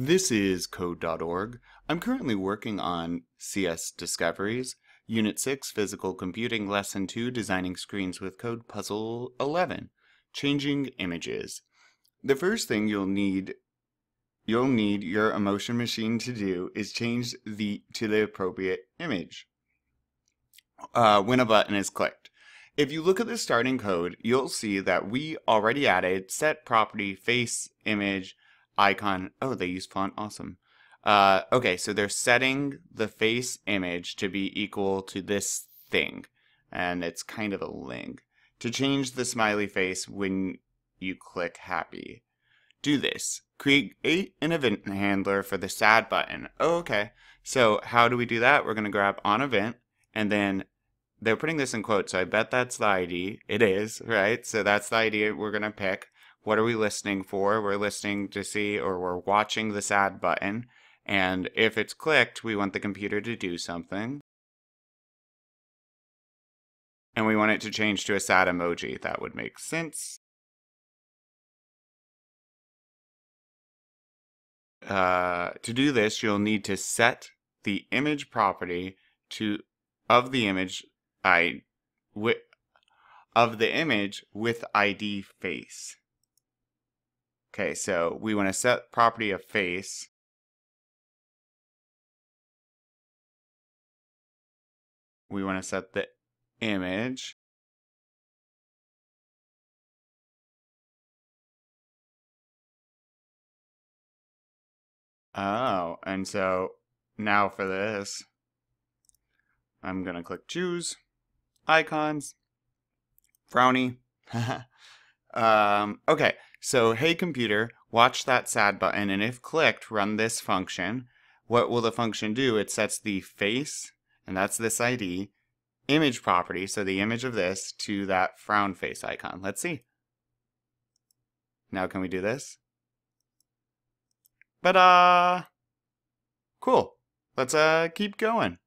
This is Code.org. I'm currently working on CS Discoveries, Unit 6 Physical Computing, Lesson 2 Designing Screens with Code, Puzzle 11 Changing Images. The first thing you'll need you'll need your emotion machine to do is change the to the appropriate image uh, when a button is clicked. If you look at the starting code, you'll see that we already added set property face image icon. Oh, they use font. Awesome. Uh, okay, so they're setting the face image to be equal to this thing. And it's kind of a link. To change the smiley face when you click happy. Do this. Create an event handler for the sad button. Oh, okay. So how do we do that? We're going to grab on event and then they're putting this in quotes, so I bet that's the ID. It is, right? So that's the ID we're going to pick. What are we listening for? We're listening to see or we're watching the sad button. And if it's clicked, we want the computer to do something. And we want it to change to a sad emoji. That would make sense. Uh, to do this, you'll need to set the image property to of the image I of the image with ID face. Okay, so we want to set property of face. We want to set the image. Oh, and so now for this, I'm going to click choose, icons, frowny. um, okay, so, hey computer, watch that sad button, and if clicked, run this function. What will the function do? It sets the face, and that's this ID, image property, so the image of this, to that frown face icon. Let's see. Now can we do this? Ta-da! Cool. Let's uh keep going.